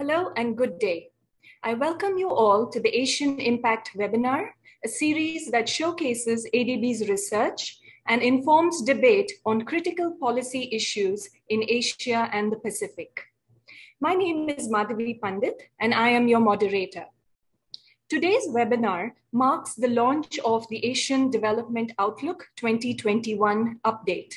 Hello and good day. I welcome you all to the Asian Impact webinar, a series that showcases ADB's research and informs debate on critical policy issues in Asia and the Pacific. My name is Madhavi Pandit, and I am your moderator. Today's webinar marks the launch of the Asian Development Outlook 2021 update.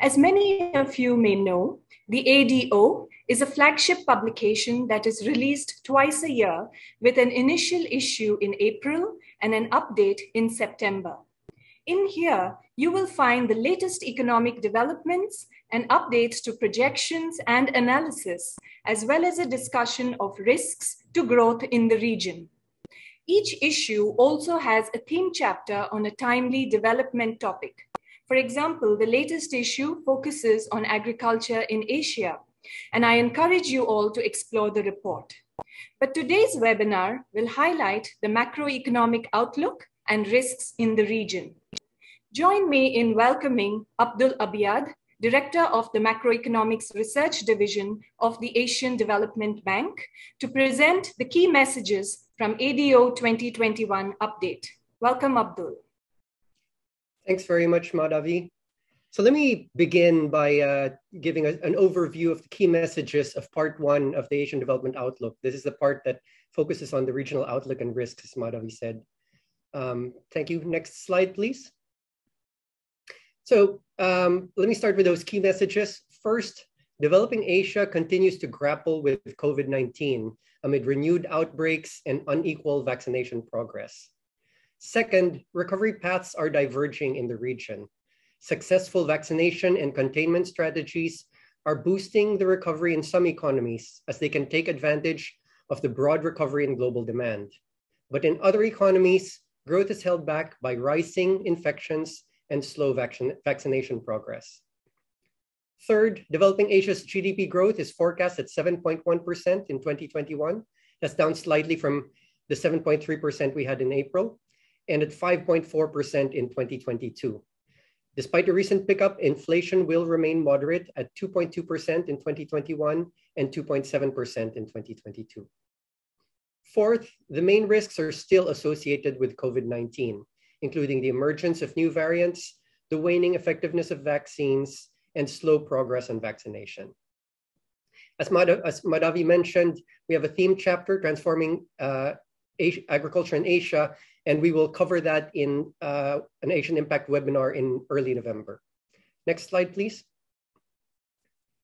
As many of you may know, the ADO is a flagship publication that is released twice a year with an initial issue in April and an update in September. In here, you will find the latest economic developments and updates to projections and analysis, as well as a discussion of risks to growth in the region. Each issue also has a theme chapter on a timely development topic. For example, the latest issue focuses on agriculture in Asia, and I encourage you all to explore the report. But today's webinar will highlight the macroeconomic outlook and risks in the region. Join me in welcoming Abdul Abiad, Director of the Macroeconomics Research Division of the Asian Development Bank, to present the key messages from ADO 2021 update. Welcome, Abdul. Thanks very much, Madhavi. So let me begin by uh, giving a, an overview of the key messages of part one of the Asian Development Outlook. This is the part that focuses on the regional outlook and risks, as Madhavi said. Um, thank you. Next slide, please. So um, let me start with those key messages. First, developing Asia continues to grapple with COVID-19 amid renewed outbreaks and unequal vaccination progress. Second, recovery paths are diverging in the region. Successful vaccination and containment strategies are boosting the recovery in some economies as they can take advantage of the broad recovery in global demand. But in other economies, growth is held back by rising infections and slow vaccin vaccination progress. Third, developing Asia's GDP growth is forecast at 7.1% in 2021. That's down slightly from the 7.3% we had in April, and at 5.4% in 2022. Despite the recent pickup, inflation will remain moderate at 2.2% in 2021 and 2.7% in 2022. Fourth, the main risks are still associated with COVID 19 including the emergence of new variants, the waning effectiveness of vaccines, and slow progress on vaccination. As, as Madhavi mentioned, we have a theme chapter, Transforming uh, Asia, Agriculture in Asia, and we will cover that in uh, an Asian Impact webinar in early November. Next slide, please.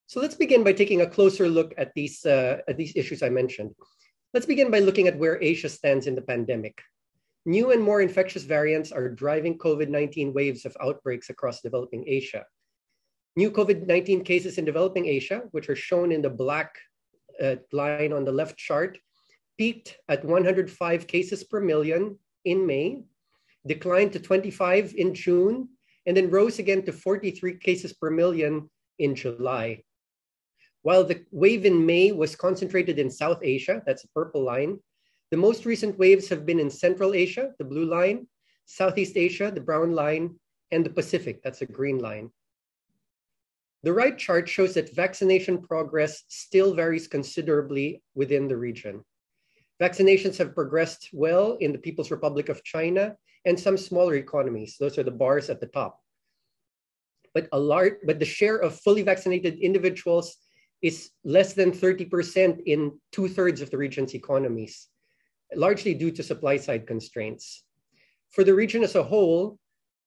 So let's begin by taking a closer look at these, uh, at these issues I mentioned. Let's begin by looking at where Asia stands in the pandemic. New and more infectious variants are driving COVID 19 waves of outbreaks across developing Asia. New COVID 19 cases in developing Asia, which are shown in the black uh, line on the left chart, peaked at 105 cases per million in May, declined to 25 in June, and then rose again to 43 cases per million in July. While the wave in May was concentrated in South Asia, that's the purple line, the most recent waves have been in Central Asia, the blue line, Southeast Asia, the brown line, and the Pacific, that's a green line. The right chart shows that vaccination progress still varies considerably within the region. Vaccinations have progressed well in the People's Republic of China and some smaller economies. Those are the bars at the top. But a large, but the share of fully vaccinated individuals is less than 30% in two thirds of the region's economies largely due to supply side constraints. For the region as a whole,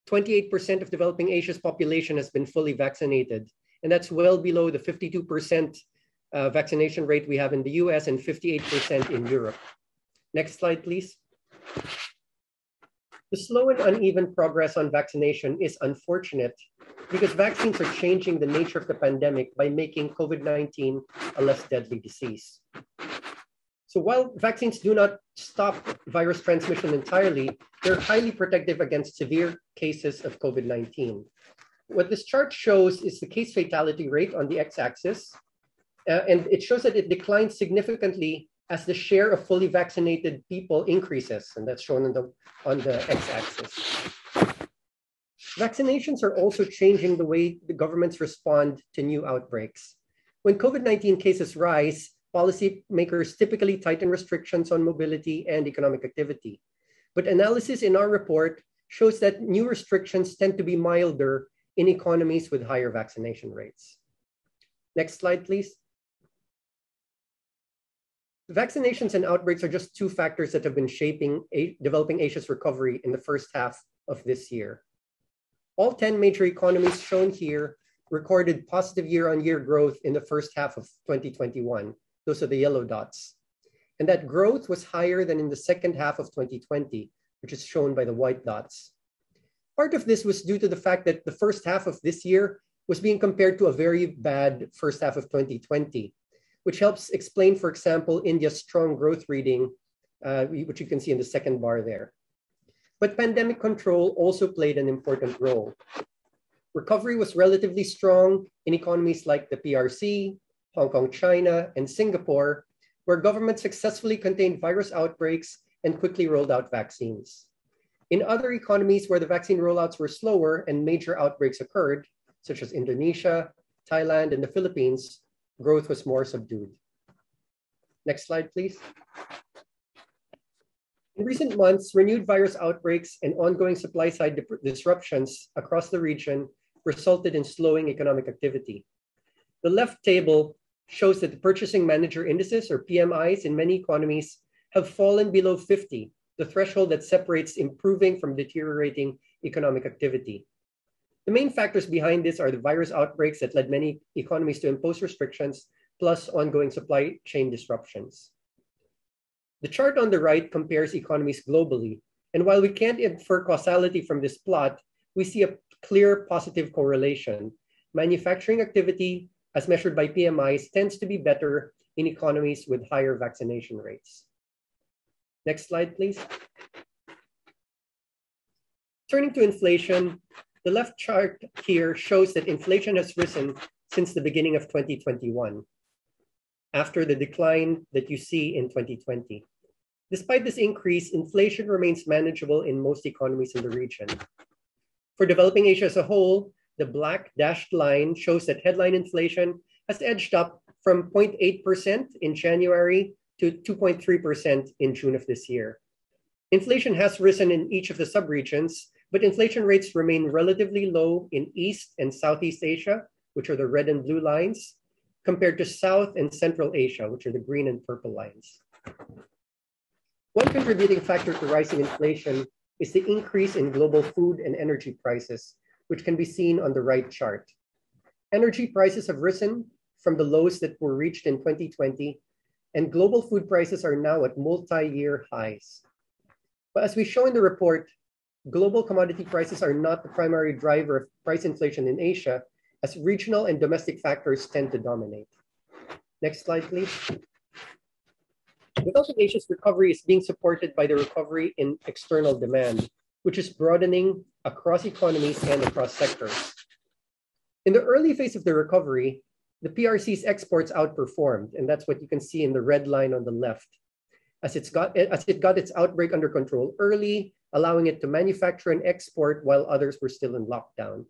28% of developing Asia's population has been fully vaccinated, and that's well below the 52% uh, vaccination rate we have in the US and 58% in Europe. Next slide, please. The slow and uneven progress on vaccination is unfortunate because vaccines are changing the nature of the pandemic by making COVID 19 a less deadly disease. So while vaccines do not stop virus transmission entirely, they're highly protective against severe cases of COVID-19. What this chart shows is the case fatality rate on the x-axis, uh, and it shows that it declines significantly as the share of fully vaccinated people increases, and that's shown on the, on the x-axis. Vaccinations are also changing the way the governments respond to new outbreaks. When COVID-19 cases rise, policymakers typically tighten restrictions on mobility and economic activity. But analysis in our report shows that new restrictions tend to be milder in economies with higher vaccination rates. Next slide, please. Vaccinations and outbreaks are just two factors that have been shaping a, developing Asia's recovery in the first half of this year. All 10 major economies shown here recorded positive year-on-year growth in the first half of 2021. Those are the yellow dots. And that growth was higher than in the second half of 2020, which is shown by the white dots. Part of this was due to the fact that the first half of this year was being compared to a very bad first half of 2020 which helps explain, for example, India's strong growth reading, uh, which you can see in the second bar there. But pandemic control also played an important role. Recovery was relatively strong in economies like the PRC, Hong Kong, China, and Singapore, where governments successfully contained virus outbreaks and quickly rolled out vaccines. In other economies where the vaccine rollouts were slower and major outbreaks occurred, such as Indonesia, Thailand, and the Philippines, growth was more subdued. Next slide, please. In recent months, renewed virus outbreaks and ongoing supply side disruptions across the region resulted in slowing economic activity. The left table shows that the purchasing manager indices, or PMIs, in many economies have fallen below 50, the threshold that separates improving from deteriorating economic activity. The main factors behind this are the virus outbreaks that led many economies to impose restrictions, plus ongoing supply chain disruptions. The chart on the right compares economies globally. And while we can't infer causality from this plot, we see a clear positive correlation. Manufacturing activity, as measured by PMIs, tends to be better in economies with higher vaccination rates. Next slide, please. Turning to inflation, the left chart here shows that inflation has risen since the beginning of 2021, after the decline that you see in 2020. Despite this increase, inflation remains manageable in most economies in the region. For developing Asia as a whole, the black dashed line shows that headline inflation has edged up from 0.8% in January to 2.3% in June of this year. Inflation has risen in each of the subregions, but inflation rates remain relatively low in East and Southeast Asia, which are the red and blue lines, compared to South and Central Asia, which are the green and purple lines. One contributing factor to rising inflation is the increase in global food and energy prices, which can be seen on the right chart. Energy prices have risen from the lows that were reached in 2020, and global food prices are now at multi-year highs. But as we show in the report, global commodity prices are not the primary driver of price inflation in Asia, as regional and domestic factors tend to dominate. Next slide, please. Developing Asia's recovery is being supported by the recovery in external demand, which is broadening across economies and across sectors. In the early phase of the recovery, the PRC's exports outperformed, and that's what you can see in the red line on the left. As, it's got, as it got its outbreak under control early, allowing it to manufacture and export while others were still in lockdown.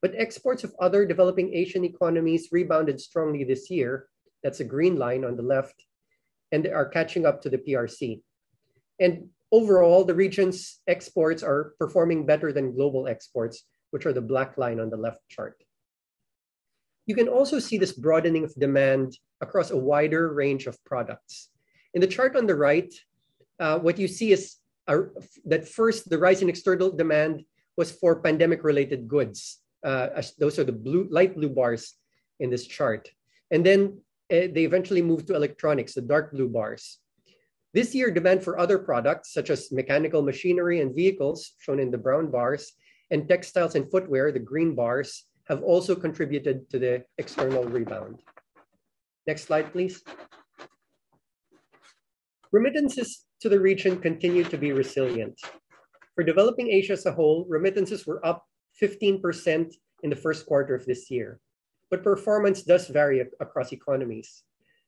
But exports of other developing Asian economies rebounded strongly this year. That's a green line on the left, and they are catching up to the PRC. And overall, the region's exports are performing better than global exports, which are the black line on the left chart. You can also see this broadening of demand across a wider range of products. In the chart on the right, uh, what you see is that first, the rise in external demand was for pandemic-related goods. Uh, those are the blue, light blue bars in this chart. And then uh, they eventually moved to electronics, the dark blue bars. This year, demand for other products, such as mechanical machinery and vehicles, shown in the brown bars, and textiles and footwear, the green bars, have also contributed to the external rebound. Next slide, please. Remittances to the region continue to be resilient. For developing Asia as a whole, remittances were up 15% in the first quarter of this year, but performance does vary across economies.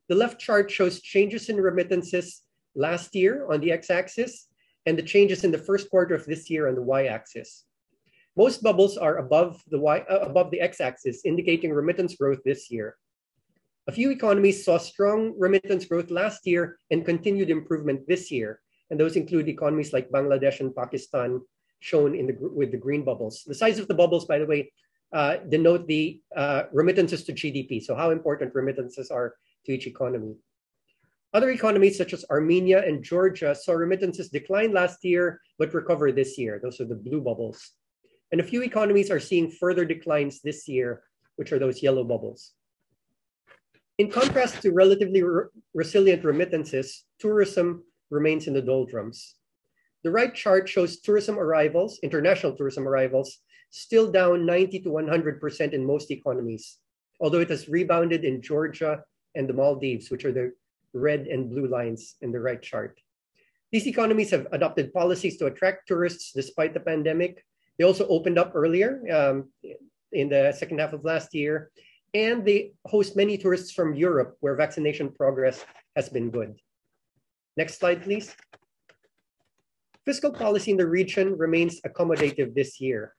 The left chart shows changes in remittances last year on the x-axis and the changes in the first quarter of this year on the y-axis. Most bubbles are above the y uh, above the x-axis, indicating remittance growth this year. A few economies saw strong remittance growth last year and continued improvement this year. And those include economies like Bangladesh and Pakistan, shown in the, with the green bubbles. The size of the bubbles, by the way, uh, denote the uh, remittances to GDP, so how important remittances are to each economy. Other economies such as Armenia and Georgia saw remittances decline last year, but recover this year. Those are the blue bubbles. And a few economies are seeing further declines this year, which are those yellow bubbles. In contrast to relatively re resilient remittances, tourism remains in the doldrums. The right chart shows tourism arrivals, international tourism arrivals, still down 90 to 100% in most economies, although it has rebounded in Georgia and the Maldives, which are the red and blue lines in the right chart. These economies have adopted policies to attract tourists despite the pandemic. They also opened up earlier um, in the second half of last year and they host many tourists from Europe where vaccination progress has been good. Next slide, please. Fiscal policy in the region remains accommodative this year,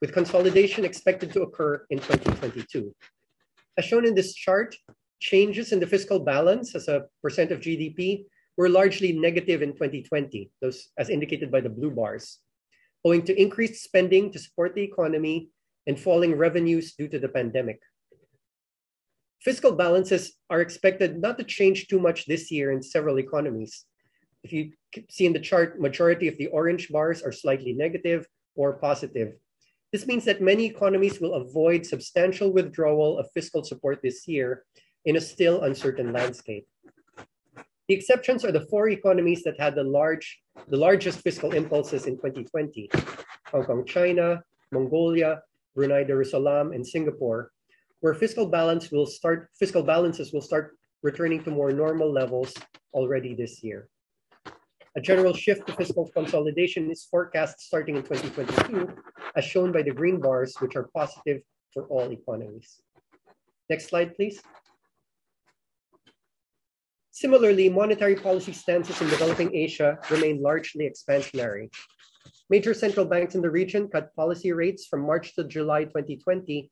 with consolidation expected to occur in 2022. As shown in this chart, changes in the fiscal balance as a percent of GDP were largely negative in 2020, those as indicated by the blue bars, owing to increased spending to support the economy and falling revenues due to the pandemic. Fiscal balances are expected not to change too much this year in several economies. If you see in the chart, majority of the orange bars are slightly negative or positive. This means that many economies will avoid substantial withdrawal of fiscal support this year in a still uncertain landscape. The exceptions are the four economies that had the large, the largest fiscal impulses in 2020: Hong Kong, China, Mongolia, Brunei Darussalam, and Singapore, where fiscal balance will start, fiscal balances will start returning to more normal levels already this year. A general shift to fiscal consolidation is forecast starting in 2022, as shown by the green bars, which are positive for all economies. Next slide, please. Similarly, monetary policy stances in developing Asia remain largely expansionary. Major central banks in the region cut policy rates from March to July 2020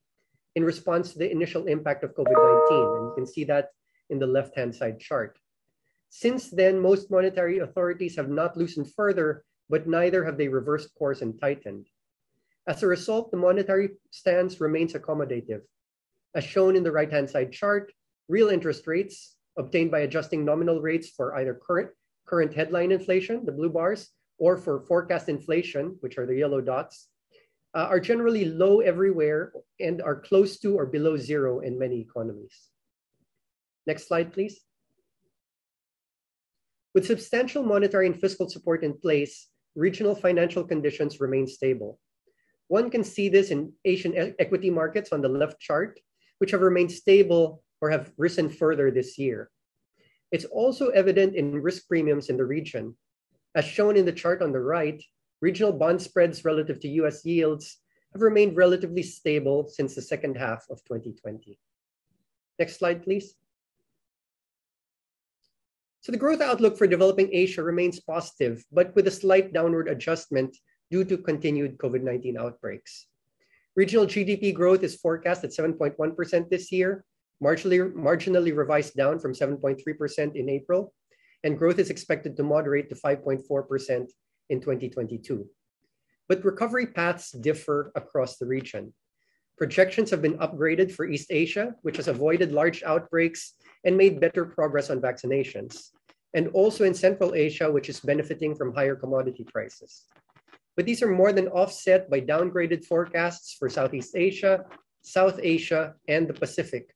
in response to the initial impact of COVID-19. And you can see that in the left-hand side chart. Since then, most monetary authorities have not loosened further, but neither have they reversed course and tightened. As a result, the monetary stance remains accommodative. As shown in the right-hand side chart, real interest rates obtained by adjusting nominal rates for either current, current headline inflation, the blue bars, or for forecast inflation, which are the yellow dots, uh, are generally low everywhere and are close to or below zero in many economies. Next slide, please. With substantial monetary and fiscal support in place, regional financial conditions remain stable. One can see this in Asian equity markets on the left chart, which have remained stable or have risen further this year. It's also evident in risk premiums in the region. As shown in the chart on the right, regional bond spreads relative to US yields have remained relatively stable since the second half of 2020. Next slide, please. So the growth outlook for developing Asia remains positive, but with a slight downward adjustment due to continued COVID-19 outbreaks. Regional GDP growth is forecast at 7.1% this year, marginally, marginally revised down from 7.3% in April, and growth is expected to moderate to 5.4% in 2022. But recovery paths differ across the region. Projections have been upgraded for East Asia, which has avoided large outbreaks and made better progress on vaccinations, and also in Central Asia, which is benefiting from higher commodity prices. But these are more than offset by downgraded forecasts for Southeast Asia, South Asia, and the Pacific,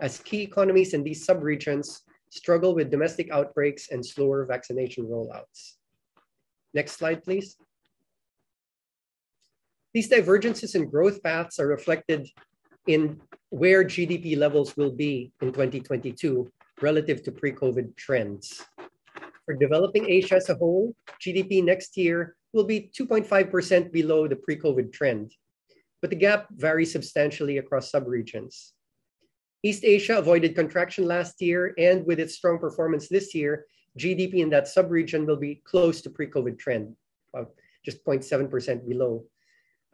as key economies in these subregions struggle with domestic outbreaks and slower vaccination rollouts. Next slide, please. These divergences in growth paths are reflected in where GDP levels will be in 2022 relative to pre-COVID trends. For developing Asia as a whole, GDP next year will be 2.5% below the pre-COVID trend, but the gap varies substantially across subregions. East Asia avoided contraction last year, and with its strong performance this year, GDP in that subregion will be close to pre-COVID trend, just 0.7% below.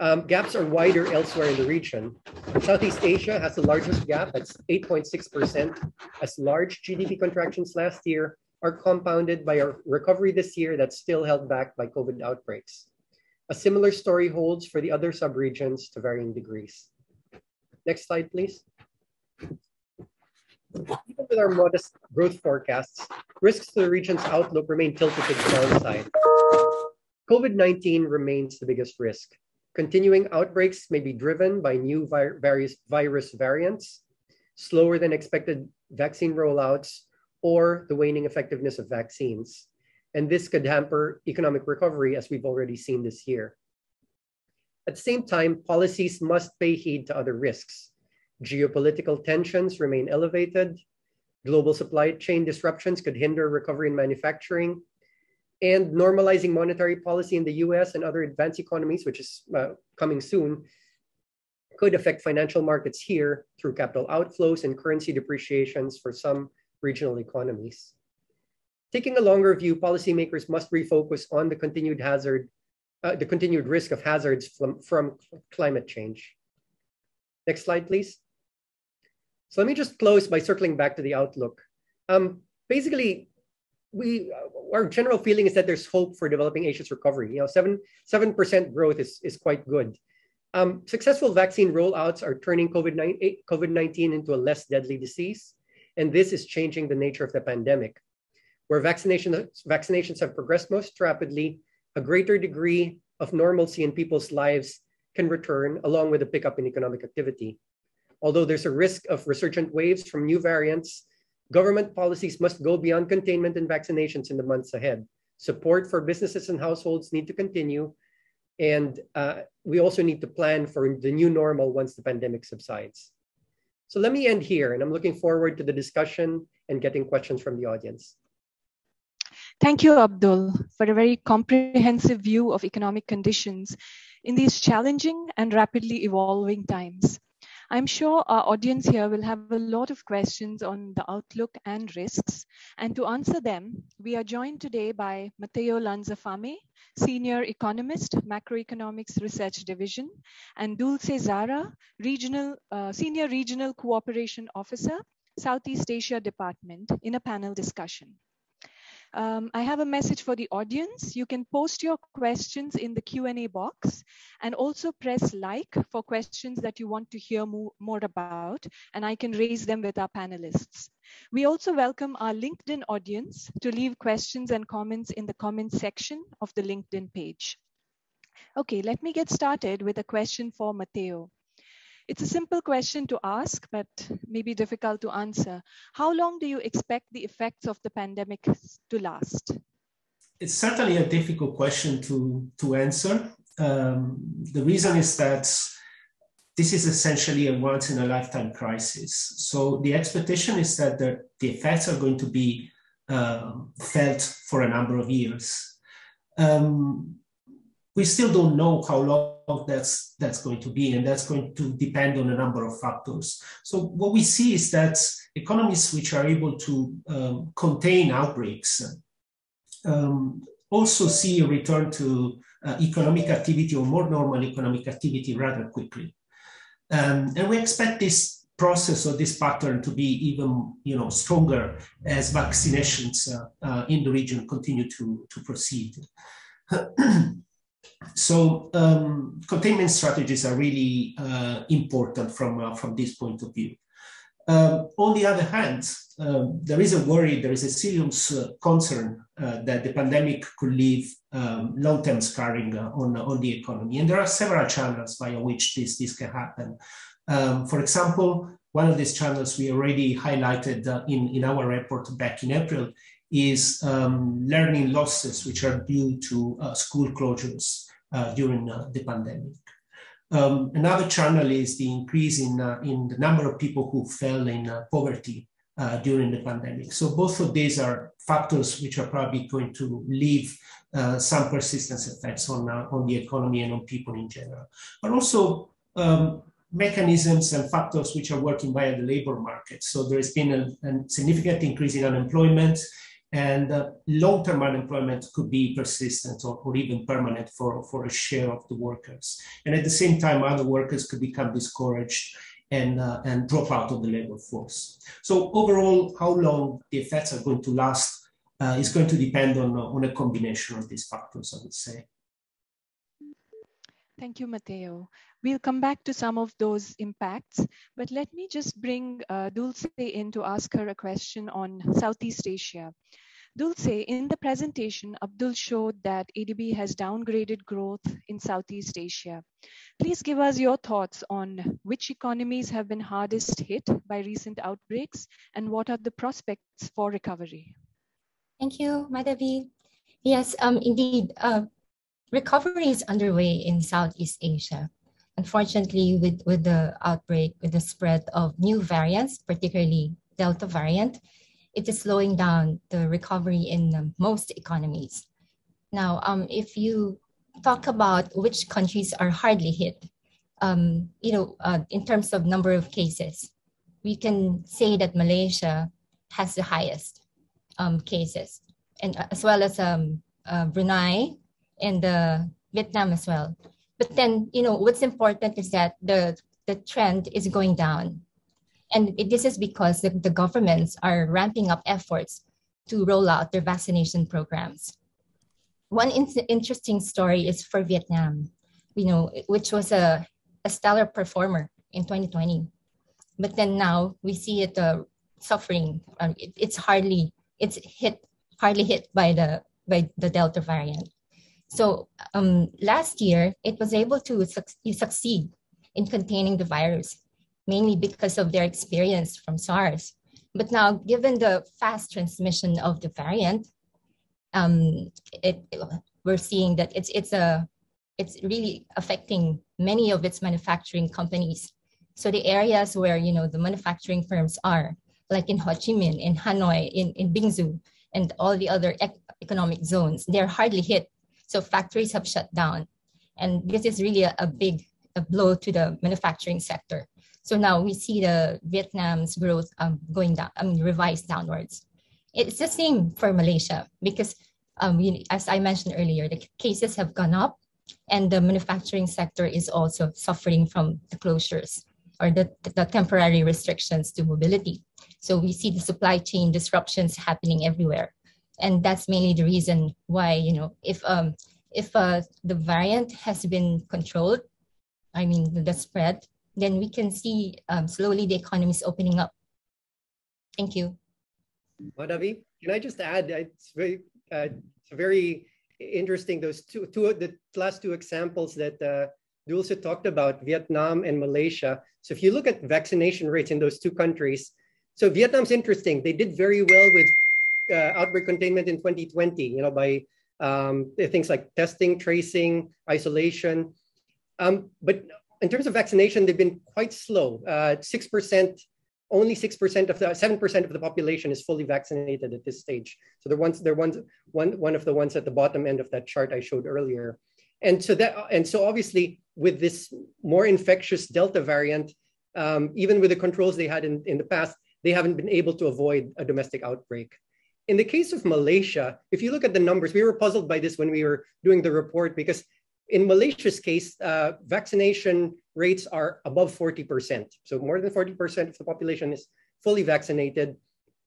Um, gaps are wider elsewhere in the region. Southeast Asia has the largest gap, that's 8.6%, as large GDP contractions last year are compounded by a recovery this year that's still held back by COVID outbreaks. A similar story holds for the other subregions to varying degrees. Next slide, please. Even with our modest growth forecasts, risks to the region's outlook remain tilted to the downside. COVID-19 remains the biggest risk. Continuing outbreaks may be driven by new vi various virus variants, slower than expected vaccine rollouts, or the waning effectiveness of vaccines. And this could hamper economic recovery as we've already seen this year. At the same time, policies must pay heed to other risks. Geopolitical tensions remain elevated. Global supply chain disruptions could hinder recovery in manufacturing. And normalizing monetary policy in the US and other advanced economies, which is uh, coming soon, could affect financial markets here through capital outflows and currency depreciations for some regional economies. Taking a longer view, policymakers must refocus on the continued hazard, uh, the continued risk of hazards from, from climate change. Next slide, please. So let me just close by circling back to the outlook. Um, basically, we our general feeling is that there's hope for developing Asia's recovery. You know, seven seven percent growth is is quite good. Um, successful vaccine rollouts are turning COVID-19 COVID-19 into a less deadly disease. And this is changing the nature of the pandemic. Where vaccination, vaccinations have progressed most rapidly, a greater degree of normalcy in people's lives can return, along with a pickup in economic activity. Although there's a risk of resurgent waves from new variants, government policies must go beyond containment and vaccinations in the months ahead. Support for businesses and households need to continue, and uh, we also need to plan for the new normal once the pandemic subsides. So let me end here, and I'm looking forward to the discussion and getting questions from the audience. Thank you, Abdul, for a very comprehensive view of economic conditions in these challenging and rapidly evolving times. I'm sure our audience here will have a lot of questions on the outlook and risks. And to answer them, we are joined today by Matteo Lanzafame, Senior Economist, Macroeconomics Research Division, and Dulce Zara, Regional, uh, Senior Regional Cooperation Officer, Southeast Asia Department, in a panel discussion. Um, I have a message for the audience. You can post your questions in the Q&A box and also press like for questions that you want to hear more, more about, and I can raise them with our panelists. We also welcome our LinkedIn audience to leave questions and comments in the comments section of the LinkedIn page. Okay, let me get started with a question for Matteo. It's a simple question to ask, but maybe difficult to answer. How long do you expect the effects of the pandemic to last? It's certainly a difficult question to, to answer. Um, the reason is that this is essentially a once in a lifetime crisis. So the expectation is that the, the effects are going to be uh, felt for a number of years. Um, we still don't know how long that's that's going to be, and that's going to depend on a number of factors. So what we see is that economies which are able to um, contain outbreaks um, also see a return to uh, economic activity or more normal economic activity rather quickly. Um, and we expect this process or this pattern to be even you know, stronger as vaccinations uh, uh, in the region continue to, to proceed. So um, containment strategies are really uh, important from, uh, from this point of view. Um, on the other hand, um, there is a worry, there is a serious uh, concern uh, that the pandemic could leave um, long-term scarring uh, on, on the economy. And there are several channels via which this, this can happen. Um, for example, one of these channels we already highlighted uh, in, in our report back in April is um, learning losses, which are due to school closures uh, during uh, the pandemic. Um, another channel is the increase in, uh, in the number of people who fell in poverty during the pandemic. So both of these are factors which are probably going to leave uh, some persistence effects on, uh, on the economy and on people in general. But also um, mechanisms and factors which are working via the labor market. So there has been a, a significant increase in unemployment And uh, long-term unemployment could be persistent or, or even permanent for, for a share of the workers. And at the same time, other workers could become discouraged and, uh, and drop out of the labor force. So overall, how long the effects are going to last uh, is going to depend on, on a combination of these factors, I would say. Thank you, Matteo. We'll come back to some of those impacts, but let me just bring uh, Dulce in to ask her a question on Southeast Asia. Dulce, in the presentation, Abdul showed that ADB has downgraded growth in Southeast Asia. Please give us your thoughts on which economies have been hardest hit by recent outbreaks and what are the prospects for recovery? Thank you, Madhavi. Yes, um, indeed, uh, recovery is underway in Southeast Asia. Unfortunately, with, with the outbreak, with the spread of new variants, particularly Delta variant, it is slowing down the recovery in um, most economies. Now, um, if you talk about which countries are hardly hit, um, you know, uh, in terms of number of cases, we can say that Malaysia has the highest um, cases, and uh, as well as um, uh, Brunei, and uh, Vietnam as well. But then, you know, what's important is that the, the trend is going down. And it, this is because the, the governments are ramping up efforts to roll out their vaccination programs. One in- interesting story is for Vietnam, you know, which was a, a stellar performer in 2020. But then now we see it uh, suffering. Um, it, it's hardly it's hit hardly hit by the by the Delta variant. So um, last year, it was able to su- succeed in containing the virus, mainly because of their experience from SARS. But now, given the fast transmission of the variant, um, it, it, we're seeing that it's it's a it's really affecting many of its manufacturing companies. So the areas where you know the manufacturing firms are, like in Ho Chi Minh, in Hanoi, in, in Binh and all the other ec- economic zones, they're hardly hit so factories have shut down. And this is really a, a big a blow to the manufacturing sector. So now we see the Vietnam's growth um, going down, I mean, revised downwards. It's the same for Malaysia because, um, as I mentioned earlier, the cases have gone up and the manufacturing sector is also suffering from the closures or the, the temporary restrictions to mobility. So we see the supply chain disruptions happening everywhere and that's mainly the reason why you know if um if uh, the variant has been controlled i mean the spread then we can see um, slowly the economy is opening up thank you Madhavi, can I just add? It's very, uh, it's very interesting. Those two, two, the last two examples that uh, Dulce talked about, Vietnam and Malaysia. So if you look at vaccination rates in those two countries, so Vietnam's interesting. They did very well with uh, outbreak containment in 2020, you know, by um, things like testing, tracing, isolation. Um, but in terms of vaccination, they've been quite slow. Uh, 6%, only 6% of the 7% of the population is fully vaccinated at this stage. So they're, ones, they're ones, one, one of the ones at the bottom end of that chart I showed earlier. And so that, and so obviously with this more infectious Delta variant, um, even with the controls they had in, in the past, they haven't been able to avoid a domestic outbreak. In the case of Malaysia, if you look at the numbers, we were puzzled by this when we were doing the report because in Malaysia's case, uh, vaccination rates are above 40%. So more than 40% of the population is fully vaccinated.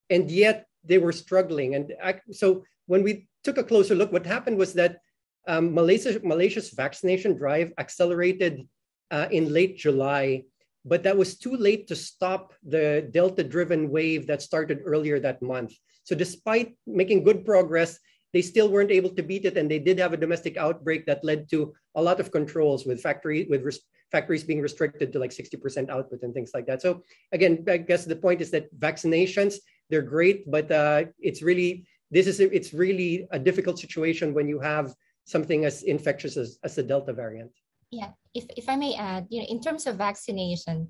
And yet they were struggling. And so when we took a closer look, what happened was that um, Malaysia, Malaysia's vaccination drive accelerated uh, in late July, but that was too late to stop the Delta driven wave that started earlier that month. So despite making good progress, they still weren't able to beat it, and they did have a domestic outbreak that led to a lot of controls with factory with res- factories being restricted to like 60% output and things like that. So again, I guess the point is that vaccinations they're great, but uh, it's really this is it's really a difficult situation when you have something as infectious as, as the Delta variant. Yeah, if, if I may add, you know, in terms of vaccination,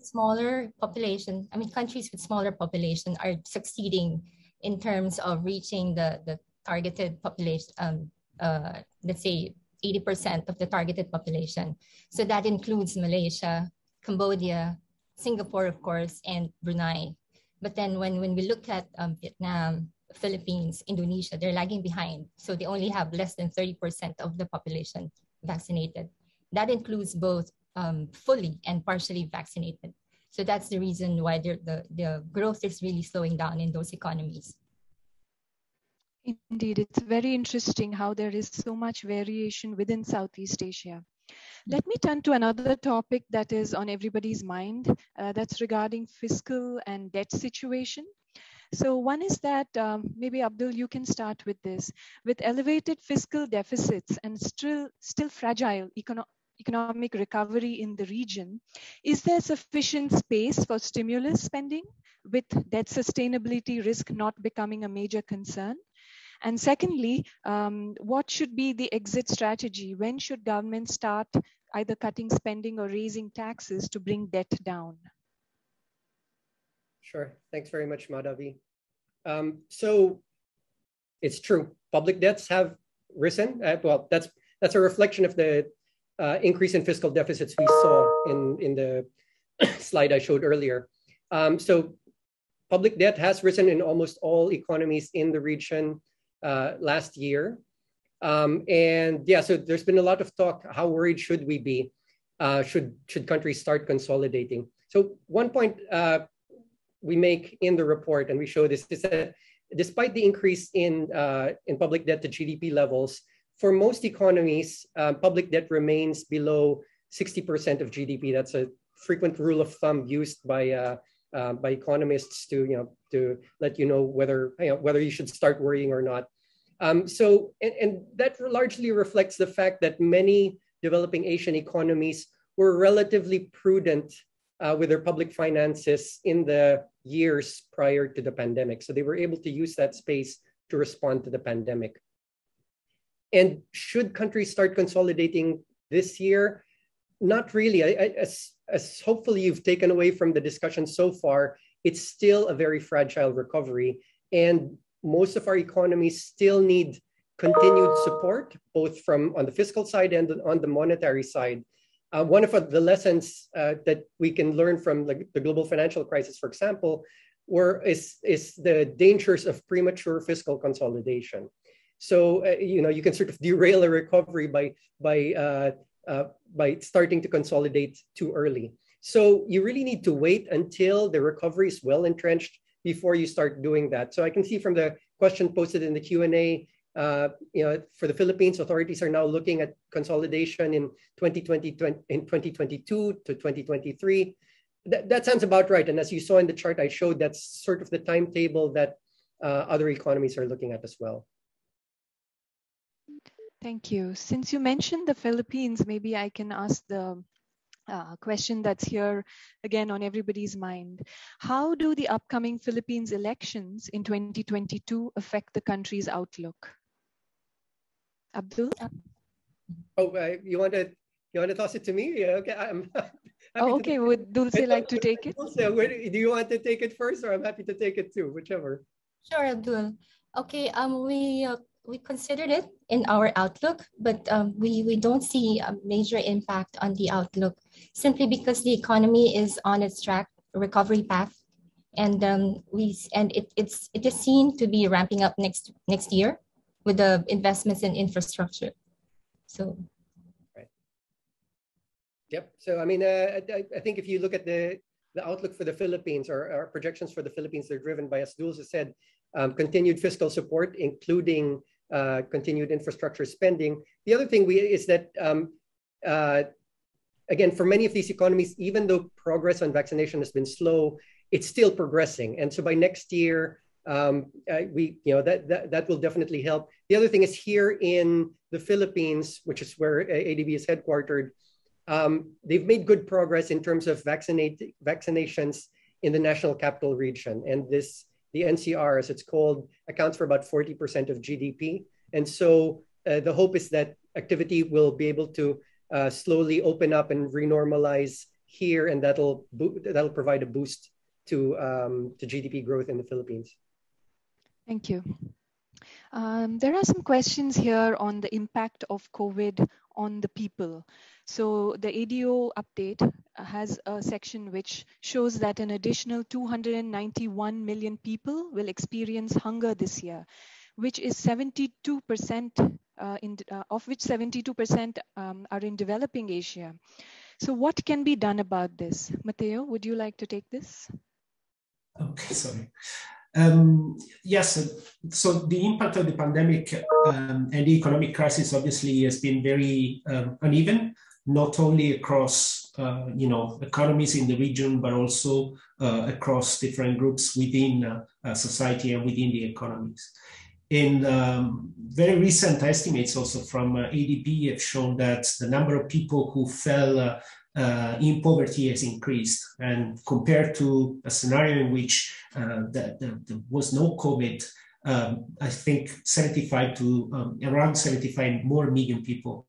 smaller population, I mean, countries with smaller population are succeeding in terms of reaching the, the targeted population, um, uh, let's say 80% of the targeted population. So that includes Malaysia, Cambodia, Singapore, of course, and Brunei. But then when, when we look at um, Vietnam, Philippines, Indonesia, they're lagging behind. So they only have less than 30% of the population vaccinated. That includes both um, fully and partially vaccinated. So that's the reason why the, the growth is really slowing down in those economies. Indeed, it's very interesting how there is so much variation within Southeast Asia. Let me turn to another topic that is on everybody's mind. Uh, that's regarding fiscal and debt situation. So one is that um, maybe Abdul, you can start with this. With elevated fiscal deficits and still still fragile econo economic recovery in the region, is there sufficient space for stimulus spending with debt sustainability risk not becoming a major concern? And secondly, um, what should be the exit strategy? When should government start either cutting spending or raising taxes to bring debt down? Sure. Thanks very much, Madhavi. Um, so it's true. Public debts have risen. Uh, well, that's that's a reflection of the uh, increase in fiscal deficits we saw in in the slide I showed earlier. Um, so public debt has risen in almost all economies in the region uh, last year. Um, and yeah, so there's been a lot of talk. How worried should we be? Uh, should should countries start consolidating? So one point uh, we make in the report, and we show this, is that despite the increase in uh, in public debt to GDP levels, for most economies, uh, public debt remains below 60% of GDP. That's a frequent rule of thumb used by uh, uh, by economists to you know to let you know whether you know, whether you should start worrying or not. Um, so and, and that largely reflects the fact that many developing Asian economies were relatively prudent uh, with their public finances in the years prior to the pandemic. So they were able to use that space to respond to the pandemic. And should countries start consolidating this year? Not really. I, I, as, as hopefully you've taken away from the discussion so far, it's still a very fragile recovery. And most of our economies still need continued support, both from on the fiscal side and on the monetary side. Uh, one of the lessons uh, that we can learn from the, the, global financial crisis, for example, were is, is the dangers of premature fiscal consolidation. So uh, you know you can sort of derail a recovery by by uh, uh, by starting to consolidate too early. So you really need to wait until the recovery is well entrenched before you start doing that. So I can see from the question posted in the Q and A, uh, you know, for the Philippines, authorities are now looking at consolidation in 2020 in 2022 to 2023. That, that sounds about right. And as you saw in the chart I showed, that's sort of the timetable that uh, other economies are looking at as well. Thank you. Since you mentioned the Philippines, maybe I can ask the uh, question that's here again on everybody's mind. How do the upcoming Philippines elections in 2022 affect the country's outlook? Abdul? Oh, uh, you want to you want to toss it to me? Yeah, okay. I'm oh, okay. Would Dulce like to take it? Dulce, do you want to take it first, or I'm happy to take it too, whichever. Sure, Abdul. Okay. Um, we uh, we considered it in our outlook, but um, we, we don't see a major impact on the outlook simply because the economy is on its track recovery path. And um, we and it, it's it is seen to be ramping up next next year with the investments in infrastructure. So right. Yep. So I mean, uh, I, I think if you look at the the outlook for the Philippines or our projections for the Philippines, they're driven by, as Dulce said, um, continued fiscal support, including uh, continued infrastructure spending. The other thing we, is that, um, uh, again, for many of these economies, even though progress on vaccination has been slow, it's still progressing. And so by next year, um, uh, we, you know, that, that, that will definitely help. The other thing is here in the Philippines, which is where ADB is headquartered, um, they've made good progress in terms of vaccinate, vaccinations in the national capital region. And this the NCR, as it's called, accounts for about 40% of GDP. And so uh, the hope is that activity will be able to uh, slowly open up and renormalize here, and that'll that'll provide a boost to um, to GDP growth in the Philippines. Thank you. Um, there are some questions here on the impact of COVID on the people. So the ADO update has a section which shows that an additional 291 million people will experience hunger this year, which is 72% uh, in, uh, of which 72% um, are in developing Asia. So what can be done about this? Matteo, would you like to take this? Okay, sorry. Um, yes, so the impact of the pandemic um, and the economic crisis obviously has been very um, uneven, not only across uh, you know economies in the region, but also uh, across different groups within uh, society and within the economies. In um, very recent estimates, also from uh, ADB, have shown that the number of people who fell uh, uh, in poverty has increased. And compared to a scenario in which uh, the, the, there was no COVID, um, I think 75 to um, around 75 more million people,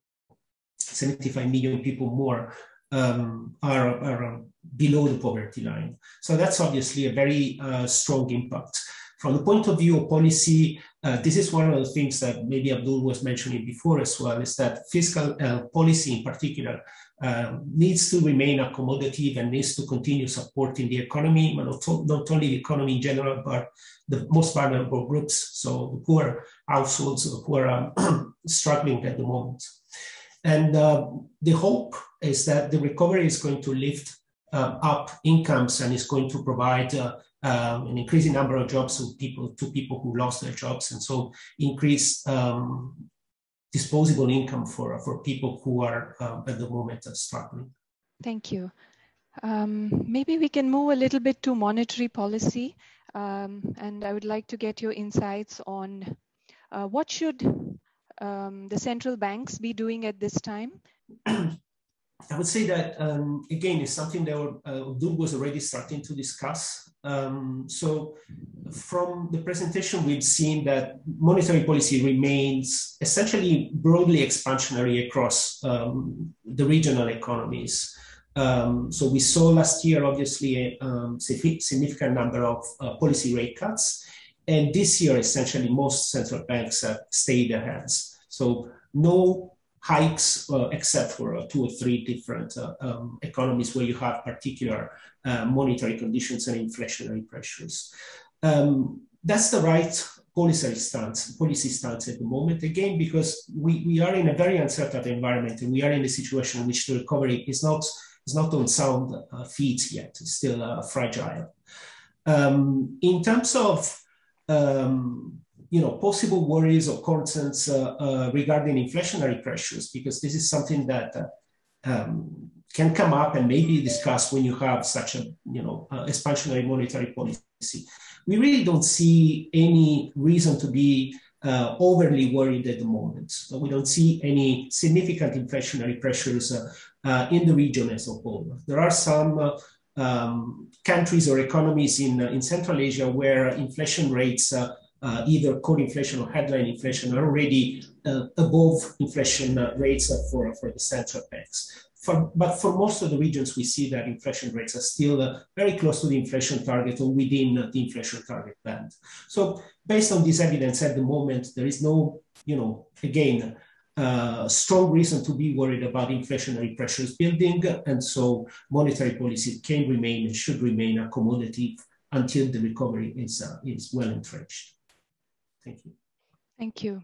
75 million people more um, are, are below the poverty line. So that's obviously a very uh, strong impact. From the point of view of policy, uh, this is one of the things that maybe Abdul was mentioning before as well, is that fiscal uh, policy in particular uh, needs to remain accommodative and needs to continue supporting the economy, but not, not only the economy in general, but the most vulnerable groups, so the poor households who are um, struggling at the moment. And uh, the hope is that the recovery is going to lift uh, up incomes and is going to provide uh, um, an increasing number of jobs to people to people who lost their jobs, and so increase um, disposable income for for people who are um, at the moment struggling. Thank you. Um, maybe we can move a little bit to monetary policy, um, and I would like to get your insights on uh, what should um, the central banks be doing at this time. I would say that um, again is something that uh, was already starting to discuss. Um, so, from the presentation, we've seen that monetary policy remains essentially broadly expansionary across um, the regional economies. Um, so, we saw last year, obviously, a um, significant number of uh, policy rate cuts, and this year, essentially, most central banks have stayed their hands. So, no hikes, uh, except for uh, two or three different uh, um, economies where you have particular uh, monetary conditions and inflationary pressures. Um, that's the right policy stance, policy stance at the moment, again, because we, we are in a very uncertain environment and we are in a situation in which the recovery is not, is not on sound uh, feet yet, it's still uh, fragile. Um, in terms of um, you know, possible worries or concerns uh, uh, regarding inflationary pressures, because this is something that uh, um, can come up and maybe discussed when you have such a, you know, expansionary monetary policy. We really don't see any reason to be uh, overly worried at the moment. So we don't see any significant inflationary pressures uh, uh, in the region as a whole. There are some um, countries or economies in, in Central Asia where inflation rates uh, either core inflation or headline inflation are already uh, above inflation uh, rates for, for the central banks. For, but for most of the regions, we see that inflation rates are still uh, very close to the inflation target or within uh, the inflation target band. So based on this evidence at the moment, there is no, you know, again, uh, strong reason to be worried about inflationary pressures building. And so monetary policy can remain and should remain accommodative until the recovery is, is well entrenched. Thank you. Thank you.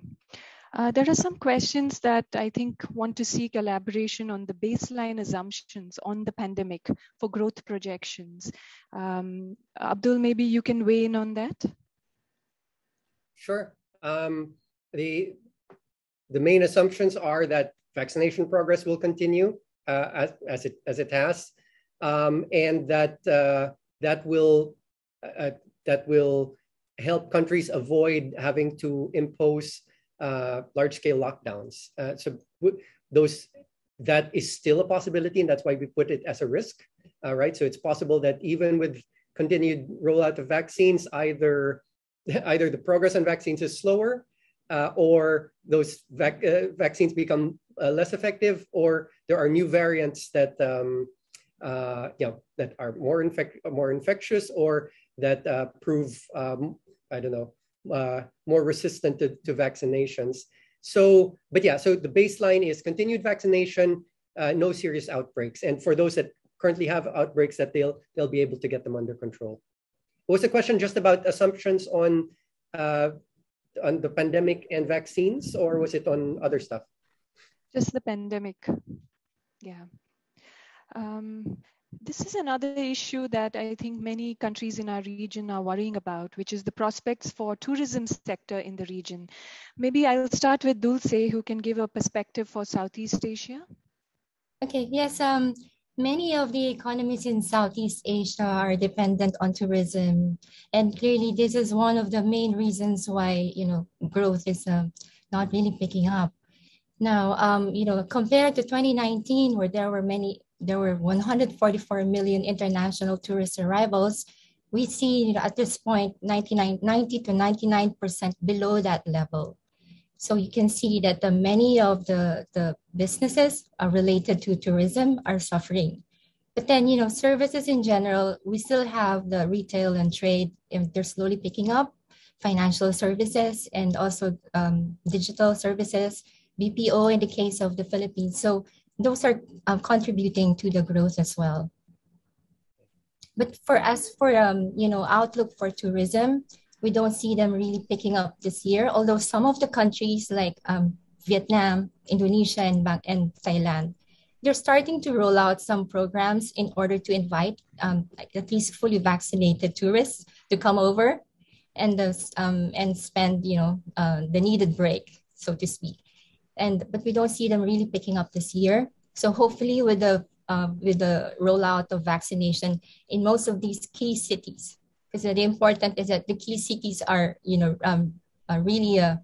Uh, there are some questions that I think want to seek elaboration on the baseline assumptions on the pandemic for growth projections. Um, Abdul, maybe you can weigh in on that. Sure. Um, the, the main assumptions are that vaccination progress will continue uh, as, as, it, as it has, um, and that, uh, that, will, uh, that will help countries avoid having to impose uh, large scale lockdowns. Uh, so those that is still a possibility, and that's why we put it as a risk, uh, right? So it's possible that even with continued rollout of vaccines, either either the progress on vaccines is slower, uh, or those vac- uh, vaccines become uh, less effective, or there are new variants that um, you know that are more infect more infectious, or that prove um, I don't know, uh, more resistant to, to vaccinations. So, but yeah, so the baseline is continued vaccination, uh, no serious outbreaks. And for those that currently have outbreaks that they'll they'll be able to get them under control. Was the question just about assumptions on uh, on the pandemic and vaccines, or was it on other stuff? Just the pandemic. Yeah. Um, this is another issue that I think many countries in our region are worrying about, which is the prospects for tourism sector in the region. Maybe I'll start with Dulce, who can give a perspective for Southeast Asia. Okay, yes, um, many of the economies in Southeast Asia are dependent on tourism. And clearly this is one of the main reasons why, you know, growth is uh, not really picking up. Now, um, you know, compared to 2019, where there were many there were 144 million international tourist arrivals, we see you know, at this point 99, 90 to 99% below that level. So you can see that the many of the, the businesses are related to tourism are suffering. But then, you know, services in general, we still have the retail and trade, they're slowly picking up, financial services and also um, digital services, BPO in the case of the Philippines. So those are um, contributing to the growth as well. But for us, for um, you know, outlook for tourism, we don't see them really picking up this year. Although some of the countries like um, Vietnam, Indonesia, and, and Thailand, they're starting to roll out some programs in order to invite um, at least fully vaccinated tourists to come over and um, and spend you know uh, the needed break, so to speak and but we don't see them really picking up this year. So hopefully, with the uh, with the rollout of vaccination in most of these key cities, because the important is that the key cities are you know um, are really uh,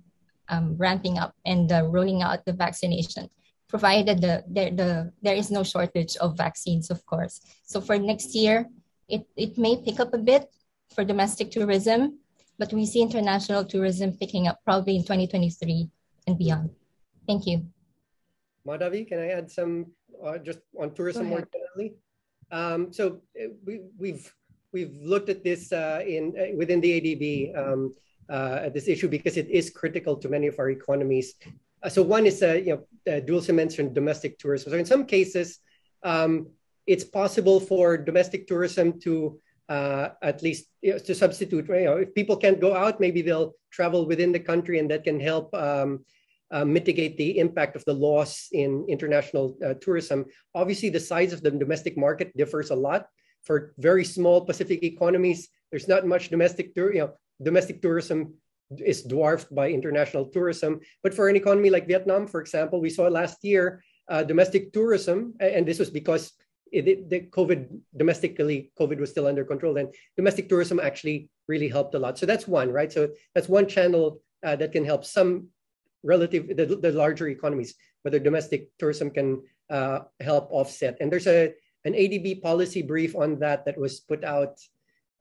um, ramping up and uh, rolling out the vaccination, provided the, the the there is no shortage of vaccines, of course. So for next year, it it may pick up a bit for domestic tourism, but we see international tourism picking up probably in 2023 and beyond. Thank you. Madhavi, can I add some uh, just on tourism more generally? Um, so uh, we, we've we've looked at this uh, in uh, within the ADB um, uh, this issue because it is critical to many of our economies. Uh, so one is uh, you know Dulce mentioned domestic tourism. So in some cases, um, it's possible for domestic tourism to at least you know, to substitute. You know, if people can't go out, maybe they'll travel within the country, and that can help. Uh, mitigate the impact of the loss in international uh, tourism. Obviously, the size of the domestic market differs a lot. For very small Pacific economies, there's not much domestic, you know, domestic tourism is dwarfed by international tourism. But for an economy like Vietnam, for example, we saw last year uh, domestic tourism, and this was because it, the COVID domestically, COVID was still under control. Then domestic tourism actually really helped a lot. So that's one, right? So that's one channel uh, that can help some relative the, the larger economies, whether domestic tourism can uh, help offset. And there's a an ADB policy brief on that that was put out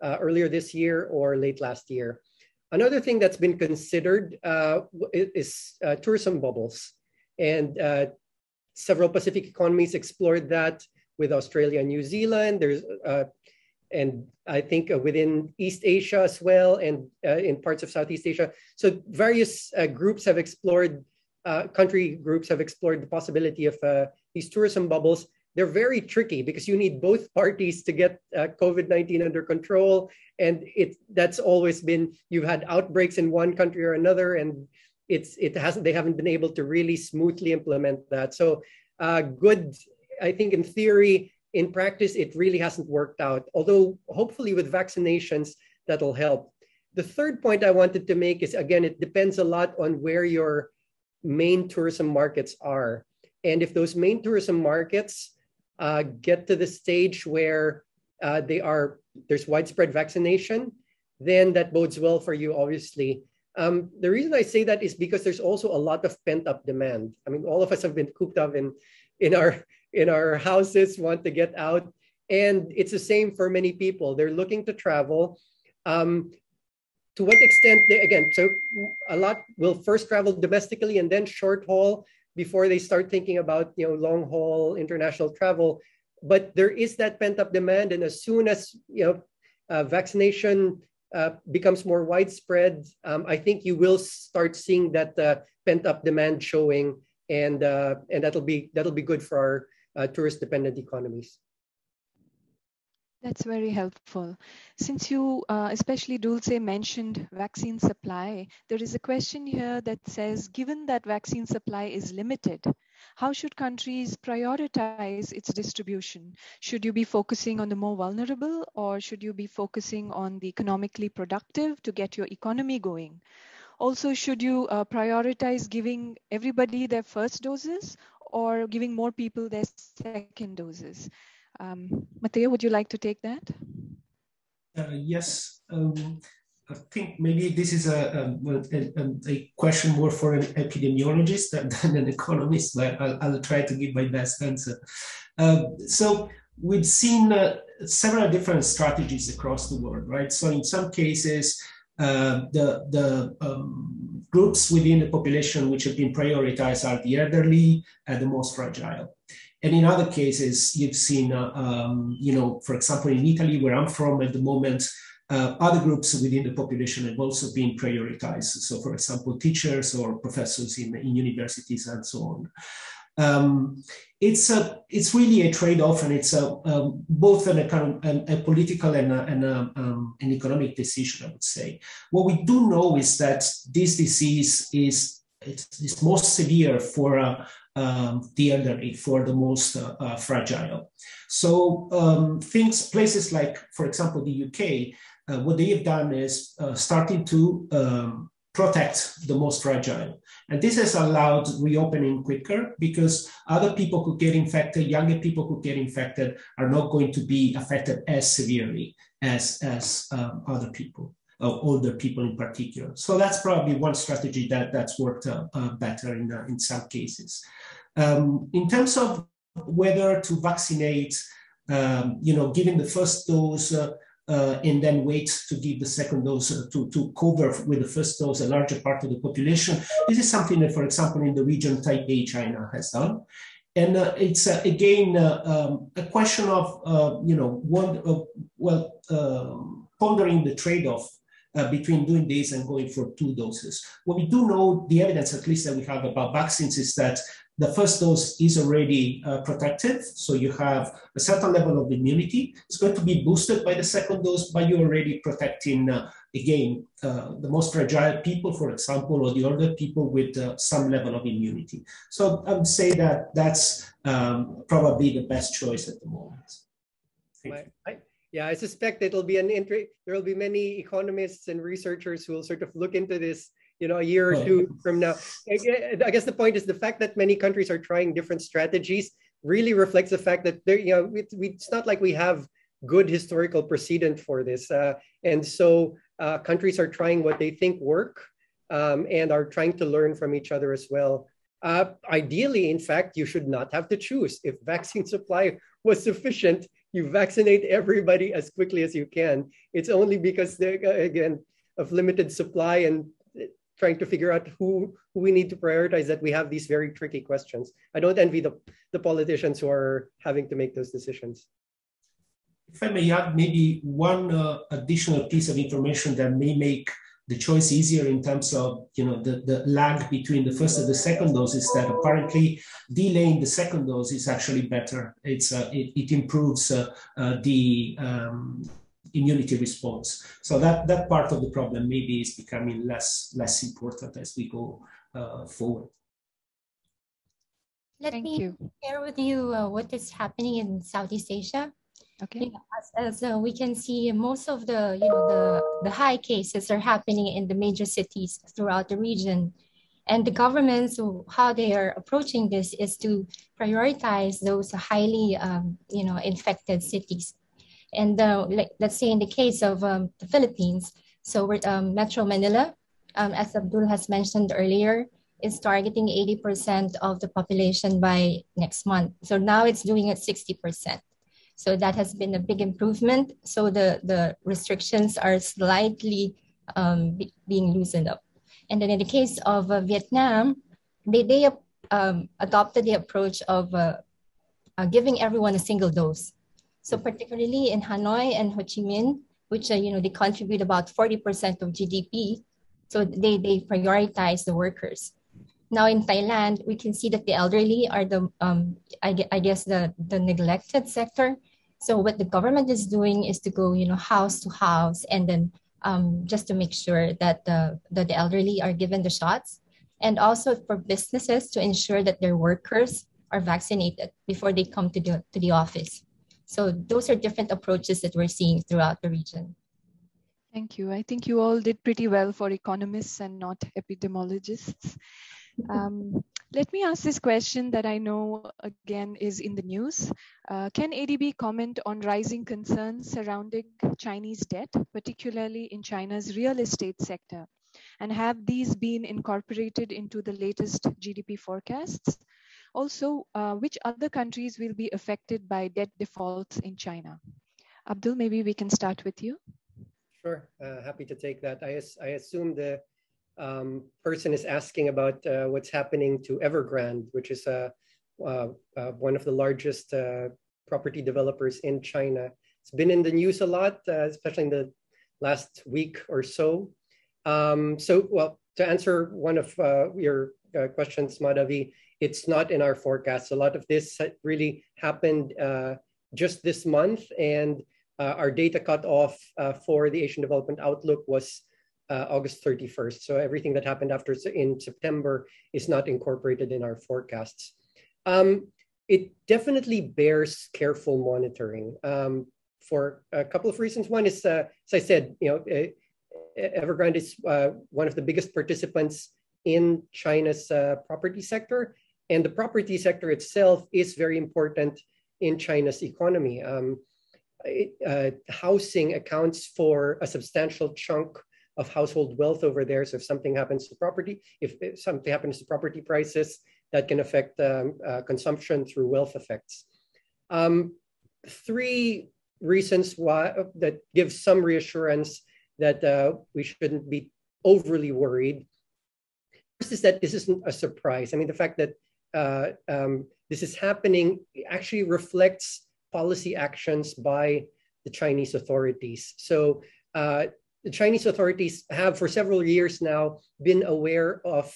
uh, earlier this year or late last year. Another thing that's been considered uh, is uh, tourism bubbles, and uh, several Pacific economies explored that with Australia and New Zealand. There's uh, and I think uh, within East Asia as well, and uh, in parts of Southeast Asia. So various uh, groups have explored, uh, country groups have explored the possibility of uh, these tourism bubbles. They're very tricky because you need both parties to get uh, COVID nineteen under control, and it that's always been you've had outbreaks in one country or another, and it's it hasn't they haven't been able to really smoothly implement that. So good, I think in theory in practice, it really hasn't worked out, although hopefully with vaccinations, that'll help. The third point I wanted to make is again, it depends a lot on where your main tourism markets are. And if those main tourism markets uh, get to the stage where uh, they are there's widespread vaccination, then that bodes well for you, obviously. Um, the reason I say that is because there's also a lot of pent up demand. I mean, all of us have been cooped up in in our in our houses want to get out. And it's the same for many people. They're looking to travel. Um, to what extent, they, again, so a lot will first travel domestically and then short haul before they start thinking about you know long haul international travel. But there is that pent up demand, and as soon as you know uh, vaccination uh, becomes more widespread, um, I think you will start seeing that uh, pent up demand showing, and uh, and that'll be that'll be good for our uh, tourist dependent economies. That's very helpful. Since you, uh, especially Dulce, mentioned vaccine supply, there is a question here that says, given that vaccine supply is limited, how should countries prioritize its distribution? Should you be focusing on the more vulnerable or should you be focusing on the economically productive to get your economy going? Also, should you uh, prioritize giving everybody their first doses or giving more people their second doses? Um, Matteo, would you like to take that? Uh, yes. Um, I think maybe this is a, a, a, a, question more for an epidemiologist than, than an economist, but I'll, I'll, try to give my best answer. Uh, so we've seen uh, several different strategies across the world, right? So in some cases, uh, the, the um, groups within the population which have been prioritized are the elderly and the most fragile. And in other cases, you've seen, uh, um, you know, for example, in Italy, where I'm from at the moment, uh, other groups within the population have also been prioritized. So, for example, teachers or professors in, in universities and so on. Um, it's a it's really a trade-off, and it's a um, both an, a a political and, a, and a, um, an economic decision. I would say. What we do know is that this disease is it's, it's most severe for uh, um, the elderly, for the most uh, uh, fragile. So um, things, places like, for example, the UK, uh, what they have done is uh, starting to um, protect the most fragile. And this has allowed reopening quicker because other people who get infected, younger people who get infected, are not going to be affected as severely as, as um, other people uh, older people in particular. So that's probably one strategy that, that's worked uh, uh, better in, uh, in some cases. Um, in terms of whether to vaccinate, um, you know, giving the first dose uh, uh, and then wait to give the second dose to, to cover with the first dose a larger part of the population. This is something that, for example, in the region Taipei, China has done. And uh, it's uh, again uh, um, a question of you know well pondering the trade-off uh, between doing this and going for two doses. What we do know, the evidence at least that we have about vaccines is that the first dose is already uh, protective. So you have a certain level of immunity. It's going to be boosted by the second dose, but you're already protecting, uh, again, uh, the most fragile people, for example, or the older people with uh, some level of immunity. So I would say that that's um, probably the best choice at the moment. Yeah, I suspect it'll be an entry. There will be many economists and researchers who will sort of look into this, you know, a year or two from now. I guess the point is the fact that many countries are trying different strategies really reflects the fact that there, you know, it's, it's not like we have good historical precedent for this, uh, and so uh, countries are trying what they think work um, and are trying to learn from each other as well. Uh, ideally, in fact, you should not have to choose. If vaccine supply was sufficient, you vaccinate everybody as quickly as you can. It's only because again of limited supply and trying to figure out who, who we need to prioritize that we have these very tricky questions. I don't envy the, the politicians who are having to make those decisions. If I may add maybe one uh, additional piece of information that may make the choice easier in terms of you know the, the lag between the first and the second dose is that apparently delaying the second dose is actually better. It's uh, it, it, improves uh, uh, the um, immunity response. So that that part of the problem maybe is becoming less less important as we go uh, forward. Let Thank me you. share with you uh, what is happening in Southeast Asia. Okay. as, as uh, we can see, most of the you know the the high cases are happening in the major cities throughout the region, and the governments how they are approaching this is to prioritize those highly um, you know infected cities, and uh, like, let's say in the case of um, the Philippines, so we're, um, Metro Manila, um, as Abdul has mentioned earlier, is targeting 80% of the population by next month. So now it's doing at 60%. So that has been a big improvement. So the, the restrictions are slightly um, be, being loosened up. And then in the case of uh, Vietnam, they, they um, adopted the approach of uh, uh, giving everyone a single dose. So particularly in Hanoi and Ho Chi Minh, which uh, you know they contribute about 40% of GDP, so they, they prioritize the workers. Now in Thailand, we can see that the elderly are the, um, I, I guess, the, the neglected sector So what the government is doing is to go, you know, house to house and then um, just to make sure that the, that the elderly are given the shots and also for businesses to ensure that their workers are vaccinated before they come to the, to the office. So those are different approaches that we're seeing throughout the region. Thank you. I think you all did pretty well for economists and not epidemiologists. Um, let me ask this question that I know again is in the news. Uh, can ADB comment on rising concerns surrounding Chinese debt, particularly in China's real estate sector? And have these been incorporated into the latest GDP forecasts? Also, uh, which other countries will be affected by debt defaults in China? Abdul, maybe we can start with you. Sure, uh, happy to take that. I, I assume the um, person is asking about uh, what's happening to Evergrande, which is uh, uh, uh one of the largest uh, property developers in China. It's been in the news a lot, uh, especially in the last week or so. Um, so, well, to answer one of your questions, Madhavi, it's not in our forecast. A lot of this really happened just this month, and our data cut off for the Asian Development Outlook was uh, August 31st. So everything that happened after in September is not incorporated in our forecasts. Um, it definitely bears careful monitoring um, for a couple of reasons. One is, uh, as I said, you know, uh, Evergrande is uh, one of the biggest participants in China's uh, property sector, and the property sector itself is very important in China's economy. Um, it, uh, housing accounts for a substantial chunk of household wealth over there. So if something happens to property, if, something happens to property prices, that can affect um, uh, consumption through wealth effects. Um, three reasons why that give some reassurance that uh, we shouldn't be overly worried. First is that this isn't a surprise. I mean, the fact that uh, um, this is happening actually reflects policy actions by the Chinese authorities. So uh, the Chinese authorities have for several years now been aware of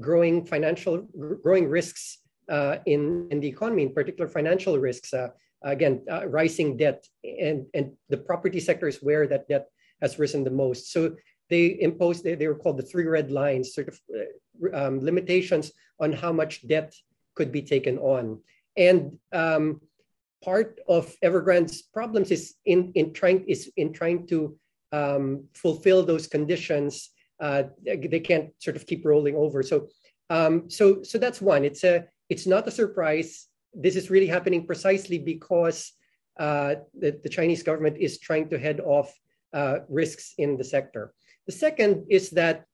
growing financial growing risks uh, in in the economy, in particular financial risks. Uh, again, uh, rising debt, and and the property sector is where that debt has risen the most. So they imposed they, they were called the three red lines, sort of uh, um, limitations on how much debt could be taken on, and um, part of Evergrande's problems is in in trying is in trying to um, fulfill those conditions, uh, they can't sort of keep rolling over. So, um, so, so that's one. It's a, it's not a surprise. This is really happening precisely because uh, the, the, Chinese government is trying to head off uh, risks in the sector. The second is that